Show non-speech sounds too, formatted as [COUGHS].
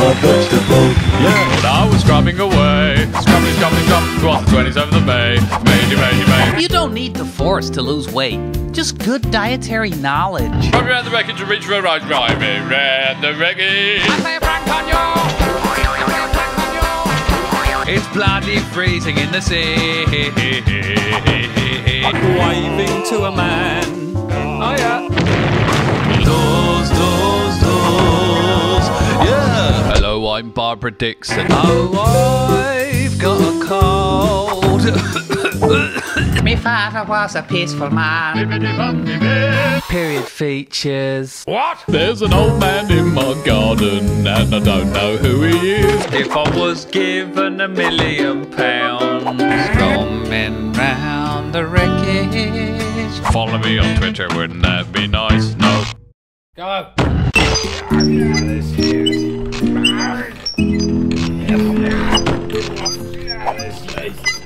a vegetable. Yeah. When I was scrubbing away, scrubbing, scrubbing, scrubbing, across the 27th of May, May, May, May. You don't need the force to lose weight, just good dietary knowledge. Rubbing around the wreckage to reach for a right, driving around the wreckage. It's bloody freezing in the sea. [LAUGHS] Waving to a man. I'm Barbara Dickson. Oh, I've got a cold. [COUGHS] Me father was a peaceful man. Period features. What? There's an old man in my garden, and I don't know who he is. If I was given a million pounds, roaming round the wreckage. Follow me on Twitter, wouldn't that be nice? No. Go. Nice.